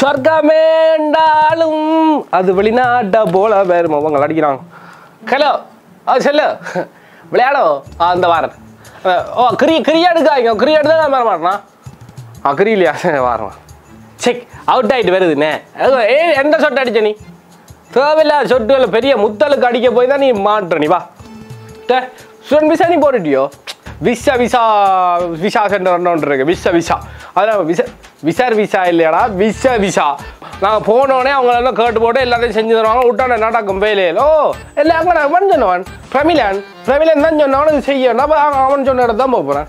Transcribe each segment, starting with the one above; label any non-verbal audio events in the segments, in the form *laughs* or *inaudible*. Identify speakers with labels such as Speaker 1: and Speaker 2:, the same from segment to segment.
Speaker 1: சொர்க்கமேண்டாலும் அது வெளிநாட்டை போல வேறு அவங்க அடிக்கிறாங்க. ஹலோ ஆ செல்லு. விளையாடும் ஆ இந்த வாரன் ஓ கிரி கிரியா எடுக்காங்க கிரியா எடுத்தா தான் வர மாட்டேனா? ஆ கிரி இல்லையா? வாரம். செக் அவுட் ஆகிட்டு வருதுண்ணே அது, ஏ எந்த சொட்டு அடிச்ச நீ? தேவையில்லாத இல்லை பெரிய முத்தலுக்கு அடிக்க போய் தான் நீ மாட்டுற. நீ வா. ஸ்டூடெண்ட் விசா நீ போட்டுட்டியோ? விசா விசா விசா சென்டர் ஒன்று இருக்கு. Visa visa. அதான் விசா விசார் விசா இல்லையாடா? Visa visa. நாங்கள் போனோடனே அவங்களெல்லாம் கேட்டு போட்டு எல்லாத்தையும் செஞ்சு தருவாங்க. விட்டானே நடக்கும் வேலையில் ஓ எல்லாம் அங்கே நான் அவன் சொன்னவன். பிரமிலன் பிரமிலன் தான் சொன்னான் செய்யணும். அவன் சொன்ன இடத்து தான் போகிறேன்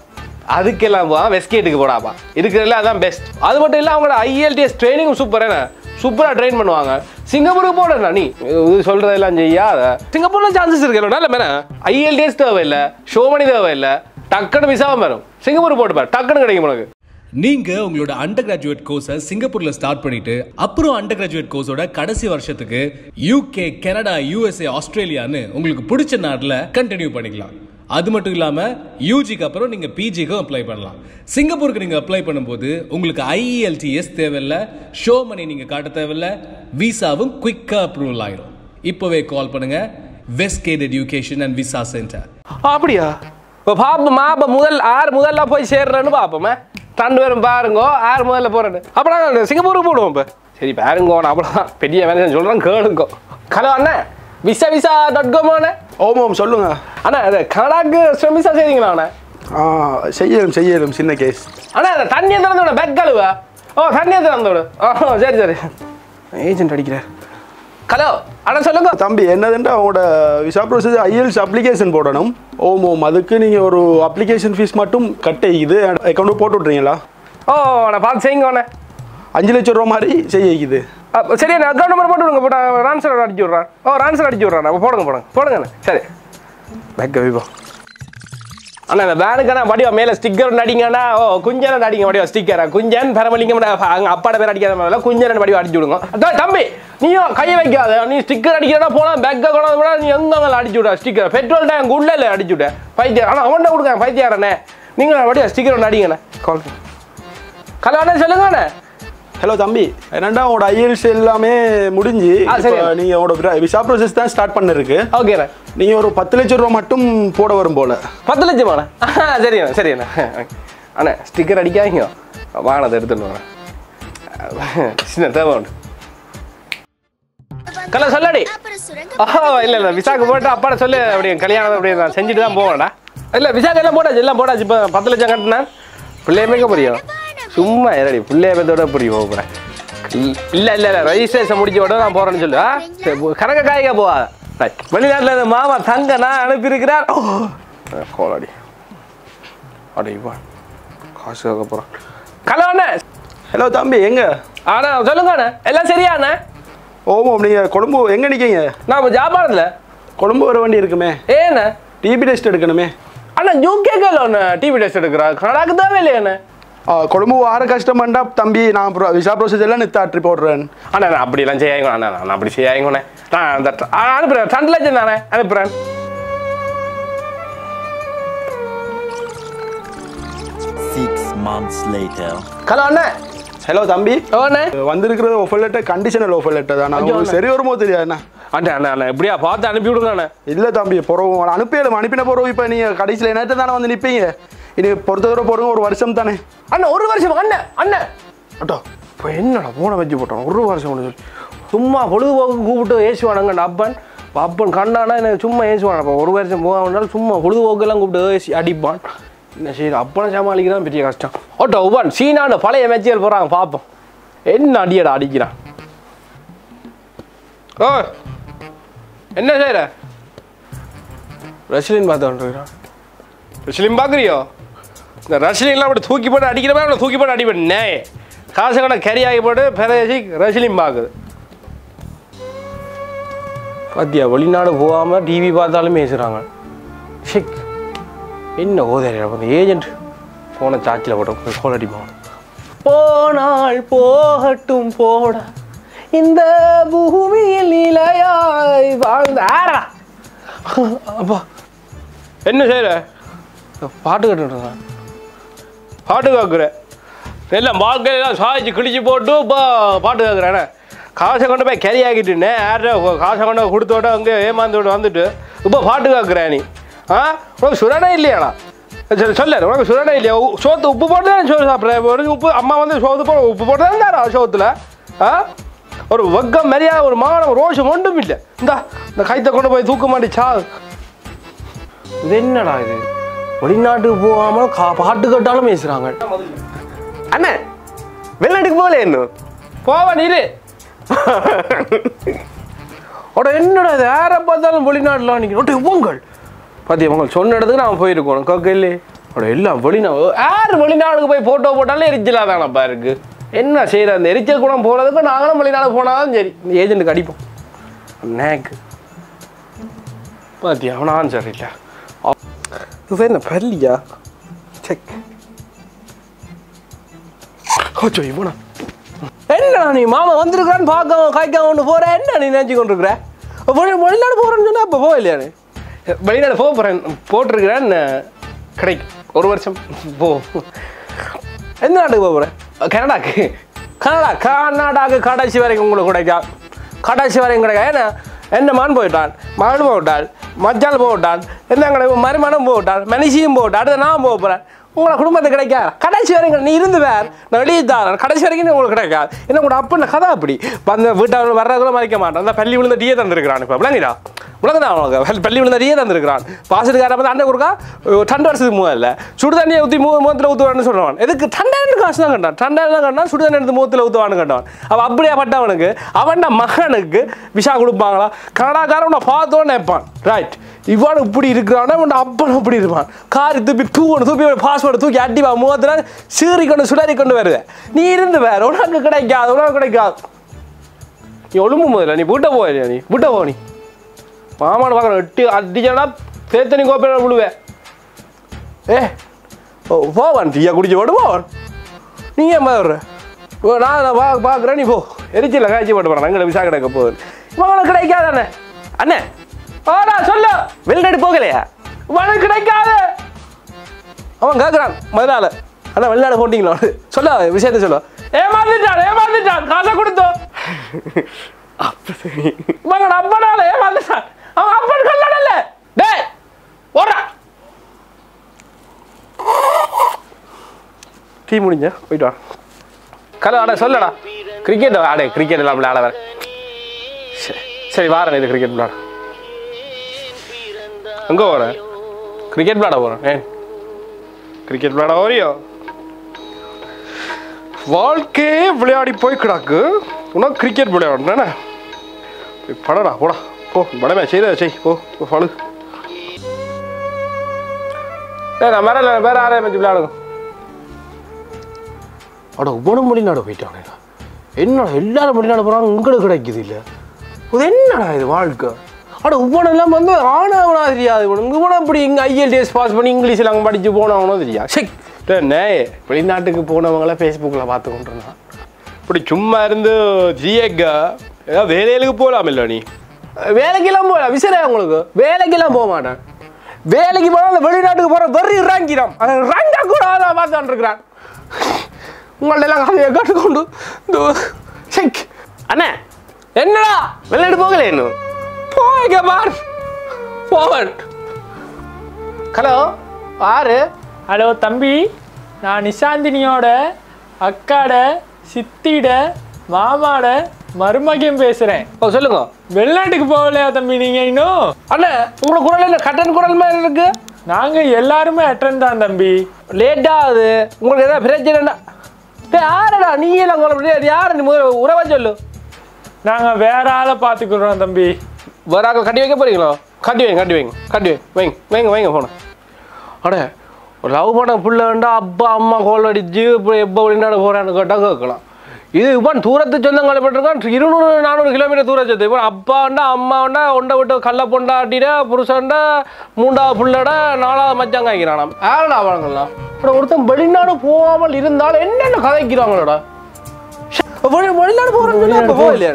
Speaker 1: அதுக்கெல்லாம் போ வெஸ்கேட்டுக்கு போடாப்பா. இருக்கிறதுல அதான் பெஸ்ட் அது மட்டும் இல்லை அவங்களோட ஐஎல்டிஎஸ் ட்ரைனிங் சூப்பரான என்ன? சூப்பராக ட்ரெயின் பண்ணுவாங்க. சிங்கப்பூருக்கு போடணும் நீ. இது சொல்கிறதெல்லாம் செய்யாத. சிங்கப்பூரில் சான்சஸ் இருக்கு நல்ல மேலே ஐஎல்டிஎஸ் தேவையில்லை. ஷோமணி தேவையில்லை. டக்குன்னு விசாவும் வரும். சிங்கப்பூர் போட்டுப்பார் டக்குன்னு கிடைக்கும் உனக்கு.
Speaker 2: நீங்கள் உங்களோட அண்டர் கிராஜுவேட் கோர்ஸை சிங்கப்பூர்ல ஸ்டார்ட் பண்ணிட்டு அப்புறம் அண்டர் கிராஜுவேட் கோர்ஸோட கடைசி வருஷத்துக்கு யூகே கனடா யூஎஸ்ஏ ஆஸ்திரேலியான்னு உங்களுக்கு பிடிச்ச நாட்டில் கண்டினியூ பண்ணிக்கலாம். அது மட்டும் இல்லாமல் யூஜிக்கு அப்புறம் நீங்கள் பிஜிக்கும் அப்ளை பண்ணலாம். சிங்கப்பூருக்கு நீங்க அப்ளை பண்ணும்போது உங்களுக்கு ஐஇஎல்டிஎஸ் தேவையில்ல ஷோ மணி நீங்கள் காட்ட தேவையில்ல விசாவும் குயிக்கா அப்ரூவல் ஆயிரும். இப்போவே கால் பண்ணுங்க. Gate education and visa centre
Speaker 1: அப்படியா? இப்போ பார்ப்போமா அப்போ முதல் ஆறு முதல்ல போய் சேர்றேன்னு பார்ப்போமே ரெண்டு பேரும் பாருங்கோ ஆறு முதல்ல போகிறேன்னு அப்போ நாங்கள் சிங்கப்பூருக்கு போடுவோம் இப்போ. சரி பாருங்கோ நான் அவ்வளோதான் பெரிய வேலை சொல்கிறேன் கேளுங்கோ. ஹலோ அண்ணா விசா விசா டாட் காம் அண்ணே?
Speaker 3: ஓம் ஓம் சொல்லுங்க.
Speaker 1: அண்ணா அது கனடாக்கு ஸ்டம் விசா செய்றீங்களா அண்ணா?
Speaker 3: ஆ செய்யலும் செய்யலும் சின்ன கேஸ்
Speaker 1: அண்ணா அந்த தண்ணியை திறந்து விட பேக் கழுவா? ஓ தண்ணியை திறந்து விடு ஓ சரி சரி. ஏஜென்ட் அடிக்கிறார். ஹலோ அண்ணா சொல்லுங்க.
Speaker 3: தம்பி என்னதுன்ட்டு அவங்களோட விசா ப்ரோசஸ் ஐஎல்ஸ் அப்ளிகேஷன் போடணும். ஓம் ஓம். அதுக்கு நீங்கள் ஒரு அப்ளிகேஷன் ஃபீஸ் மட்டும் கட் இது அக்கௌண்ட் போட்டு விட்றீங்களா
Speaker 1: ஓ அண்ணா பார்த்து செய்யுங்க அண்ணே
Speaker 3: அஞ்சு லட்சம் ரூபா மாதிரி செய்யிக்குது
Speaker 1: சரி நான் அக்கௌண்ட் நம்பர் போட்டு விடுங்க. போட்டு ரான்சர் அடிச்சு விட்றேன். ஓ ரான்சர் அடிச்சு விட்றேன் போடுங்க போடுங்க போடுங்க. அண்ணே சரி. பேக் விவோ அண்ணா இந்த வேனுக்கான வடிவா மேலே ஸ்டிக்கர் அடிங்கண்ணா ஓ குஞ்சன் அடிங்க வடிவா ஸ்டிக்கரை குஞ்சன் பெரமலிங்கம் அங்கே அப்பாட பேர் அடிக்காத மாதிரி குஞ்சன் வடிவா அடிச்சு விடுங்க. தம்பி நீயும் கையை வைக்காத. நீ ஸ்டிக்கர் அடிக்கிறனா போனா பேக்கை கொண்டாந்து விட நீ எங்க அடிச்சு விட ஸ்டிக்கர் பெட்ரோல் டேங்க் உள்ள இல்லை அடிச்சு விட. பைத்தியம். ஆனால் அவன்கிட்ட கொடுங்க பைத்தியாரண்ணே நீங்கள் வடிவா ஸ்டிக்கர் ஒன்று அடிங்கண்ணே கால் ஹலோ அண்ணே சொல்லுங்க அண்ணே.
Speaker 3: ஹலோ தம்பி. என்னண்டா உங்களோட ஐஎல்ஸ் எல்லாமே முடிஞ்சு
Speaker 1: சரி.
Speaker 3: நீங்கள் உங்களோட விசா ப்ரோசஸ் தான் ஸ்டார்ட் பண்ணிருக்கு.
Speaker 1: ஓகேண்ணே
Speaker 3: நீங்கள் ஒரு பத்து லட்சம் ரூபா மட்டும் போட வரும் போல.
Speaker 1: பத்து லட்சமாண்ணா சரிண்ணா சரிண்ணா அண்ணா ஸ்டிக்கர் அடிக்காதீங்க. வாங்கினதை எடுத்துட்டு வரேன் சின்ன தேவை உண்டு. கல்ல சொல்லடி. ஆஹா இல்லை இல்லை விசாக்கு போட்டு அப்பாட சொல்லு. அப்படி கல்யாணம் அப்படி நான் செஞ்சுட்டு தான் போவேன்டா. இல்லை விசாக்கு எல்லாம் போட்டாச்சு எல்லாம் போட்டாச்சு. இப்போ பத்து லட்சம் கட்டினேன் பிள்ளைய மேய்க்க புரியும் சும்மா ஏறடி பிள்ளைய புரியும் போக போகிறேன் இல்லை இல்லை இல்லை ரெஜிஸ்ட்ரேஷன் முடிச்ச உடனே நான் போகிறேன்னு சொல்லு. கணக்க காய்க்க ரைட் வெளிநாட்டில் இந்த மாமா தங்க நான் அனுப்பியிருக்கிறார். கோலடி அடி வா காசு கேட்க போகிறோம் ஹலோ அண்ணே.
Speaker 3: ஹலோ தம்பி எங்க?
Speaker 1: அண்ணா சொல்லுங்க அண்ணே. எல்லாம் சரியா அண்ணே?
Speaker 3: ஓம் நீங்கள் கொழும்பு எங்கே நிற்கீங்க
Speaker 1: நான் இப்போ ஜாபானத்தில்
Speaker 3: கொழும்பு வர வேண்டி இருக்குமே.
Speaker 1: ஏண்ணே
Speaker 3: டிபி டெஸ்ட் எடுக்கணுமே.
Speaker 1: அண்ணா யூகேக்கு ஒன்று டிவி டெஸ்ட் எடுக்கிறா கனடாக்கு தேவை இல்லையா அண்ணே?
Speaker 3: ஆ, கொழும்பு வார கஷ்டமாண்டா தம்பி நான் pro- விசா ப்ரோசஸ் எல்லாம் நித்தாற்றி போடுறேன்.
Speaker 1: அண்ணா நான் அப்படிலாம் செய்யாங்க அண்ணா நான் அப்படி செய்யாங்கண்ணே நான் அந்த ஆ, அனுப்புறேன் ரெண்டு லட்சம் தானே அனுப்புறேன்
Speaker 4: Six months later.
Speaker 1: ஹலோ அண்ணே.
Speaker 3: ஹலோ தம்பி.
Speaker 1: அண்ணே.
Speaker 3: வந்திருக்கிற offer letter conditional offer letter தான். சரி வருமோ தெரியாதுண்ணா
Speaker 1: அண்ணே? அண்ணே அண்ணே எப்படியா பார்த்து அனுப்பி விடுங்க அண்ணே.
Speaker 3: இல்லை தம்பி பிறகு அனுப்பியலும் அனுப்பின பிறகு இப்போ நீங்கள் கடைசியில் நேரத்தை தானே வந்து நிற்பீங்க இனி பொறுத்த தூர போடுங்க ஒரு வருஷம் தானே.
Speaker 1: அண்ணா ஒரு வருஷம் அண்ணே அண்ணே.
Speaker 3: அட்டோ
Speaker 1: இப்போ என்னடா போனை வச்சு போட்டோம். ஒரு வருஷம் ஒன்று சொல்லி. சும்மா பொழுதுபோக்கு கூப்பிட்டு ஏசுவானுங்க அப்பன். அப்பன் கண்டானா எனக்கு சும்மா ஏசுவான். அப்போ ஒரு வருஷம் போகாமட்டாலும் சும்மா பொழுதுபோக்கெல்லாம் கூப்பிட்டு ஏசி அடிப்பான். என்ன சரி அப்பனை சமாளிக்கிறான் பெரிய கஷ்டம். ஓட்டோ உபான் சீனான பழைய மேட்சியல் போகிறாங்க பார்ப்போம் என்ன அடியடா அடிக்கிறான். ஓ என்ன செய்கிற ரெஸ்லின் பார்த்துருக்கிறான் ரெஸ்லின் பார்க்குறியோ? இந்த ரஷ்லின்லாம் அப்படி தூக்கி போட்டு அடிக்கிற மாதிரி அவனை தூக்கி போட்டு அடிப்பேன் நே. காசு கடை கறி ஆகி போட்டு பிறகு ரஷ்லின் பார்க்குது பாத்தியா வெளிநாடு போகாமல் டிவி பார்த்தாலும் பேசுகிறாங்க ஷிக். என்ன ஓதறியா அந்த ஏஜென்ட் ஃபோனை சார்ஜில் போட்டோம் கோல் அடிப்பான். போனால் போகட்டும் போட. இந்த பூமியில் நிலையாய் வாழ்ந்த ஆரா அப்பா. என்ன செய்யற பாட்டு கேட்டுருக்கேன் பாட்டு கேட்குற எல்லாம் வாழ்க்கையெல்லாம் சாய்ச்சி கிழிச்சு போட்டு இப்போ பாட்டு கேட்குறேன் காசை கொண்டு போய் கறி ஆக்கிட்டுனே யார்கிட்ட காசை கொண்டு போய் கொடுத்தோட அங்கே ஏமாந்தோட வந்துட்டு இப்போ பாட்டு கேட்குறேன் நீ. ஆ? உனக்கு சுரணே இல்லையாடா? சரி சொல்ல உனக்கு சுரணே இல்லையா? உ- சோத்து உப்பு போட்டு தான் சோறு சாப்பிட்றேன் உப்பு அம்மா வந்து சோத்து போ உப்பு போட்டு தான் தாரா சோத்தில்? ஆ? ஒரு வக்கம் மரியாதை ஒரு மானம் ரோஷம் ஒன்றும் இல்லை. இந்தா இந்த கைத்தை கொண்டு போய் தூக்க மாட்டி சா இது என்னடா இது? வெளிநாட்டுக்கு போகாமல் கா பாட்டு கேட்டாலும் பேசுகிறாங்க
Speaker 5: அண்ணே வெளிநாட்டுக்கு போகல இன்னும்?
Speaker 1: போவ நீரு. அட என்னடா இது? யாரை பார்த்தாலும் வெளிநாட்டில் நிற்கிறோம் இவங்கள் பார்த்தியா உங்கள் சொன்ன இடத்துக்கு நான் போயிருக்கோம். கேட்கலே அட எல்லாம் வெளிநா யார் வெளிநாடுக்கு போய் ஃபோட்டோ போட்டாலும் எரிச்சலாக தானப்பா இருக்கு. என்ன செய்யற அந்த எரிச்சல் குணம் போகிறதுக்கு நாங்களும் வெளிநாடு போனாலும் சரி. இந்த ஏஜென்ட்டுக்கு அடிப்போம். நேக்கு பார்த்தியா அவனான் சரியில்லை இது என்ன பல்லியா செக் ஓச்சோ இவனா என்ன நீ மாமா வந்திருக்கிறான்னு பார்க்க காய்க்க ஒன்று போற என்ன நீ நினச்சி கொண்டிருக்கிற வெளி- வெளிநாடு போகிறேன்னு சொன்னால் அப்போ போகலையா நீ வெளிநாடு போக போகிறேன் போட்டிருக்கிறேன் கிடைக்கும் ஒரு வருஷம் போ எந்த நாட்டுக்கு போக போகிறேன் கனடாக்கு கனடா கர்நாடாக்கு கடைசி வரைக்கும் உங்களுக்கு கிடைக்கும். கடைசி வரைக்கும் கிடைக்கும். ஏன்னா என்ன மான் போயிட்டான்? மகன் போட்டாள் மச்சால் போட்டான் என்னங்க மருமனம் போட்டான் மனுஷியும் போட்டான் அடுத்த நான் போக போகிறேன் உங்களை குடும்பத்தை கிடைக்காது? கடைசி வரைக்கும் நீ இருந்து வேர் நான் வெளியே தாரேன். கடைசி வரைக்கும் உங்களுக்கு கிடைக்காது. என்ன கூட அப்படின்னு கதை அப்படி? அந்த வீட்டை வர்றதுக்குள்ள மறைக்க மாட்டேன். அந்த பள்ளி விழுந்த டீயே தந்துருக்கிறான் இப்போ. விளங்கிடா. விளங்குதா அவனுக்கு பள்ளி- பள்ளி விழுந்த டீயே தந்திருக்கிறான். பாசிட்டுக்கார வந்து அண்டை கொடுக்கா டண்டு வருஷத்துக்கு மூவ் சுடு தண்ணியை ஊற்றி மூ முகத்தில் ஊற்றுவான்னு சொல்லுவான். எதுக்கு? டண்டாண்டு காசு தான் கண்டான். டண்டாண்டு தான் கண்டான் சுடு தண்ணி எடுத்து முகத்தில் ஊற்றுவான்னு கண்டான். அவன் அப்படியே பட்டவனுக்கு? அவன் மகனுக்கு விஷா கொடுப்பாங்களா? கனடாக்காரன் பார்த்தோன்னு நினைப்பான். ரைட் இவன் இப்படி இருக்கிறான் உன் அப்பன் இப்படி இருப்பான். கார் தூப்பி தூக்கணும் தூப்பி பாஸ்வேர்டு தூக்கி அடிவா முகத்தில் சீறி கொண்டு சுடாரி கொண்டு வருவேன். நீ இருந்து வேற உனக்கு கிடைக்காது உனக்கு கிடைக்காது. நீ ஒழுங்கு முதல்ல நீ பூட்ட போயியா நீ பூட்ட போ நீ. மாமான்னு பார்க்குற எட்டி அடிச்சானா சேத்தனி கோப்பையில் விழுவேன். ஏ ஓ போவான் டீயா குடிச்சு போட்டு போவான் நீ ஏன் ஓ நான் நான் பா பார்க்குறேன் நீ போ. எரிச்சில காய்ச்சி போட்டு போகிறேன் எங்களை விசா கிடக்க போகுது. இவனுக்கு கிடைக்காது அண்ணே. ஆடா சொல்லு.
Speaker 5: வெளிநாடு போகலையா?
Speaker 1: இவனுக்கு கிடைக்காது. அவன் கேட்குறான் முதலாள. அண்ணா வெளிநாடு போட்டிங்களா? சொல்ல விஷயத்த சொல்ல. ஏமாந்துட்டான் ஏமாந்துட்டான் காசை கொடுத்தோம். *laughs* இவங்க அப்பனால ஏமாந்துட்டான் அவன் அப்பன் கல்லடல டேய் ஓடுறா. டீ முடிஞ்ச போயிட்டு வா. கலை ஆட சொல்லடா. கிரிக்கெட் ஆடே கிரிக்கெட் எல்லாம் விளையாட வர. சரி சரி வாரேன் இது கிரிக்கெட் விளையாட. எங்கே போகிற கிரிக்கெட் விளையாட போகிறேன் ஏன் கிரிக்கெட் விளையாட வரையோ வாழ்க்கையே விளையாடி போய் கிடாக்கு. உனக்கு கிரிக்கெட் விளையாடணும் போய் படடா போடா. போ படமே செய்த செய். போ போ, பழு ஏ நான் வேற வேற ஆறே மஞ்சள் விளையாடுங்க. அட உபடம் முடிநாடு போயிட்டானே. என்னடா எல்லாரும் முடிநாடு போகிறாங்க உங்களுக்கு கிடைக்குது இல்லை? இது என்னடா இது வாழ்க்கை? அட உப்பனம் எல்லாம் வந்து ஆனவனா தெரியாது இவனுங்க இவனும் இப்படி இங்கே ஐஎல்டிஎஸ் பாஸ் பண்ணி இங்கிலீஷில் அங்கே படித்து போனவனும் தெரியாது சரி நே வெளிநாட்டுக்கு போனவங்கள ஃபேஸ்புக்கில் பார்த்து கொண்டிருந்தான். இப்படி சும்மா இருந்து ஜிஏக்கா ஏதாவது வேலைகளுக்கு போகலாம் இல்லை நீ? வேலைக்கெல்லாம் போகலாம் விசிறே உங்களுக்கு. வேலைக்கெல்லாம் போக மாட்டேன். வேலைக்கு போனால் அந்த வெளிநாட்டுக்கு போகிற வெறி ரங்கிடம் அந்த ரங்க கூட அதை பார்த்துட்டு இருக்கிறான் உங்கள்ட்ட எல்லாம் கதையை கட்டுக்கொண்டு இந்த செக்
Speaker 5: அண்ணே
Speaker 1: என்னடா?
Speaker 5: வெளிநாடு போகல இன்னும்?
Speaker 1: போய்க்க பார். போவன் ஹலோ ஆறு
Speaker 6: ஹலோ தம்பி. நான் நிஷாந்தினியோட அக்காட சித்திட மாமாட மருமகன் பேசுகிறேன்
Speaker 1: ஓ சொல்லுங்க.
Speaker 6: வெளிநாட்டுக்கு போகலையா தம்பி நீங்கள் இன்னும்?
Speaker 1: அண்ணே உங்களை குரல் என்ன கட்டன் குரல் மாதிரி இருக்கு?
Speaker 6: நாங்கள் எல்லாருமே அட்டன் தான் தம்பி.
Speaker 1: லேட் ஆகுது உங்களுக்கு ஏதாவது பிரச்சனைடா டேய் யாரடா நீ எல்லாம் குழம்பு யாரு உறவா சொல்லு.
Speaker 6: நாங்கள் வேற ஆளை பார்த்துக்குறோம் தம்பி.
Speaker 1: வேற ஆக்கள் கட்டி வைக்க போறீங்களோ? கட்டி வைங்க கட்டி வைங்க கட்டி வைங்க. வைங்க வைங்க வைங்க போன அடே லவ் பண்ண புள்ள வேண்டா அப்பா அம்மா கோல் அடிச்சு இப்போ எப்போ வெளிநாடு போகிறான்னு கேட்டால் கேட்கலாம். இது இப்போ தூரத்து சொந்தங்களை பட்டிருக்கான் இருநூறு நானூறு கிலோமீட்டர் தூரம் சொத்து இப்போ அப்பாண்டா அம்மாண்டா ஒண்டை விட்டு கல்ல பொண்டாட்டிட புருஷன்டா மூண்டாவது புள்ளட நாலாவது மச்சாங்க வைக்கிறானாம் யாரடா அவங்களாம் அப்புறம் ஒருத்தன் வெளிநாடு போகாமல் இருந்தாலும் என்னென்ன கதைக்கிறாங்களோடா? வெளி- வெளிநாடு போகிறேன்னு இப்போ போகலையா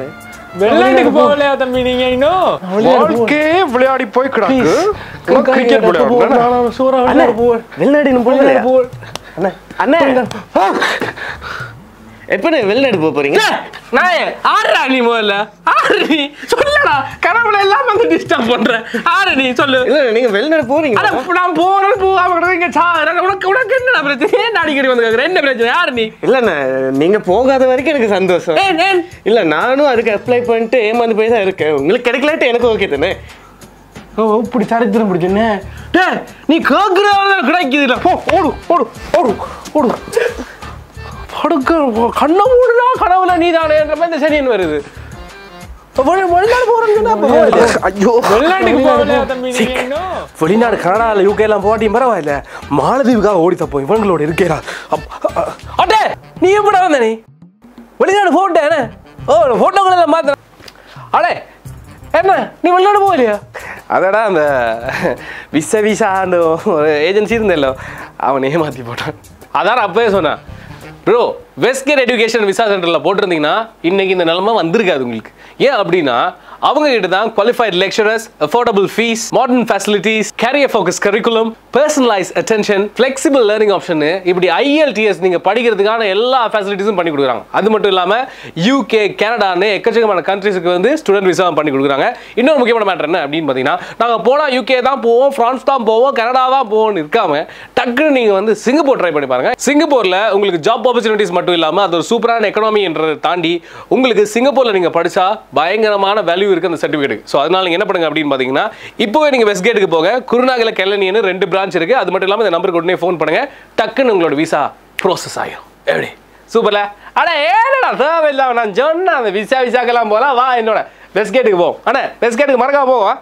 Speaker 6: வெளிநாட்டுக்கு போகலையா தம்பி நீங்கள் இன்னும்?
Speaker 1: வாழ்க்கையே விளையாடி போய் கிடக்கு கிரிக்கெட் விளையாடு
Speaker 5: அண்ணே வெளிநாடு போகலையா அண்ணே எப்பண்ணே வெளிநாடு போக போறீங்க?
Speaker 1: நாயே ஆறுடா நீ முதல்ல? ஆறு நீ சொல்லடா. கனவுல எல்லாம் வந்து டிஸ்டர்ப் பண்ற. ஆறு நீ சொல்லு.
Speaker 5: இல்ல நீங்க வெளிநாடு போறீங்க
Speaker 1: நான் போறேன் போகாம கிடந்து இங்க சா உனக்கு உனக்கு என்ன பிரச்சனை? ஏன் அடிக்கடி வந்து என்ன பிரச்சனை? யாரு நீ?
Speaker 5: இல்லண்ணே நீங்க போகாத வரைக்கும் எனக்கு சந்தோஷம். இல்ல நானும் அதுக்கு அப்ளை பண்ணிட்டு ஏமாந்து போய் தான் இருக்கேன். உங்களுக்கு கிடைக்கலாட்டு எனக்கு ஓகே தானே?
Speaker 1: ஓ இப்படி சரித்திரம் பிடிச்சுன்னு நீ கேட்குற கிடைக்குது இல்ல போ ஓடு ஓடு ஓடு ஓடு. படுக்க கண்ணை மூடுனா கனவுல நீ தானேன்ற மாதிரி இந்த சனியன் வருது. வெளி- வெளிநாடு கனடாவில் யூகே எல்லாம் போட்டியும் பரவாயில்ல. மாலதீவுக்காக ஓடி தப்போம் இவங்களோட இருக்கேடா அட்டே நீ எப்படி வந்த நீ? வெளிநாடு போட்டேன் ஓ போட்டோங்களை எல்லாம் மாத்த அடே என்ன? நீ வெளிநாடு போகலையா? அதடா அந்த விச விசான்னு ஒரு ஏஜென்சி இருந்தല്ലോ அவன் ஏமாத்தி போட்டான். அதான் அப்பவே சொன்னான். ப்ரோ வெஸ்கர் எஜுகேஷன் விசா சென்டரில் போட்டிருந்தீங்கன்னா இன்னைக்கு இந்த நிலமை வந்திருக்காது உங்களுக்கு. ஏன் அப்படின்னா அவங்க கிட்ட தான் qualified lecturers affordable fee modern facilities career focus curriculum personalised attention flexible learning option இப்படி ஐஎல்டிஎஸ் நீங்க படிக்கிறதுக்கான எல்லா ஃபெசிலிட்டிஸும் பண்ணி கொடுக்குறாங்க. அது மட்டும் இல்லாம யூகே கனடான்னு எக்கச்சக்கமான கண்ட்ரிஸுக்கு வந்து ஸ்டூடெண்ட் விசா பண்ணி கொடுக்குறாங்க. இன்னொரு முக்கியமான மேட்டர் என்ன அப்படின்னு பார்த்தீங்கன்னா நாங்கள் போனால் யூகே தான் போவோம் ஃப்ரான்ஸ் தான் போவோம் கனடா தான் போவோம்னு இருக்காம டக்குன்னு நீங்கள் வந்து சிங்கப்பூர் ட்ரை பண்ணி பாருங்க. சிங்கப்பூரில் உங்களுக்கு ஜாப் ஆப்பர்ச்சுனிட்டிஸ் மட்டும் இல்லாமல் அது ஒரு சூப்பரான எக்கனாமின்றதை தாண்டி உங்களுக்கு சிங்கப்பூரில் நீங்கள் படிச்சா பயங்கரமான வேல்யூ இருக்கு அந்த சர்டிஃபிகேட் ஸோ அதனால நீங்கள் என்ன பண்ணுங்க அப்படின்னு பார்த்தீங்கன்னா இப்போவே நீங்கள் வெஸ்ட்கேட்டுக்கு போங்க. குருநாகல கெல்லனின்னு ரெண்டு பிரான்ச் இருக்கு. அது மட்டும் இல்லாமல் இந்த நம்பருக்கு உடனே ஃபோன் பண்ணுங்க. டக்குன்னு உங்களோட விசா ப்ரோசஸ் ஆகிடும் எப்படி? சூப்பர்ல அட ஏடா தேவையில்லாம நான் சொன்னேன் அந்த விசா விசாக்கெல்லாம் போகலாம் வா என்னோட வெஸ்ட்கேட்டுக்கு போவோம் அண்ணா வெஸ்ட்கேட்டுக்கு மறக்காம போவோம்